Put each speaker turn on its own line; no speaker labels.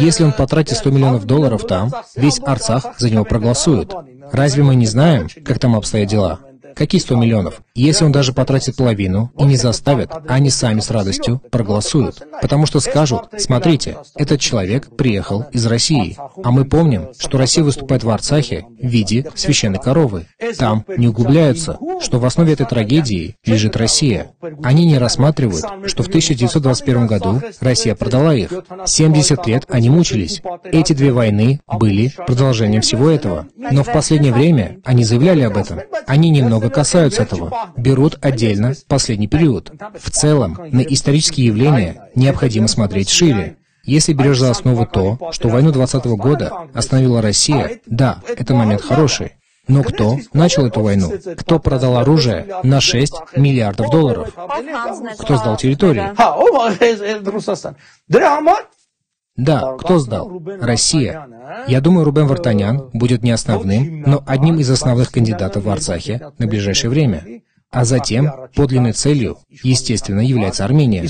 Если он потратит 100 миллионов долларов там, весь Арцах за него проголосует. Разве мы не знаем, как там обстоят дела? Какие 100 миллионов? Если он даже потратит половину и не заставит, они сами с радостью проголосуют. Потому что скажут, смотрите, этот человек приехал из России. А мы помним, что Россия выступает в Арцахе в виде священной коровы. Там не углубляются, что в основе этой трагедии лежит Россия. Они не рассматривают, что в 1921 году Россия продала их. 70 лет они мучились. Эти две войны были продолжением всего этого. Но в последнее время они заявляли об этом. Они немного касаются этого, берут отдельно последний период. В целом, на исторические явления необходимо смотреть шире. Если берешь за основу то, что войну 20 -го года остановила Россия, да, это момент хороший. Но кто начал эту войну? Кто продал оружие на 6 миллиардов долларов? Кто сдал территорию? Да, кто сдал? Россия. Я думаю, Рубен Вартанян будет не основным, но одним из основных кандидатов в Арцахе на ближайшее время. А затем подлинной целью, естественно, является Армения.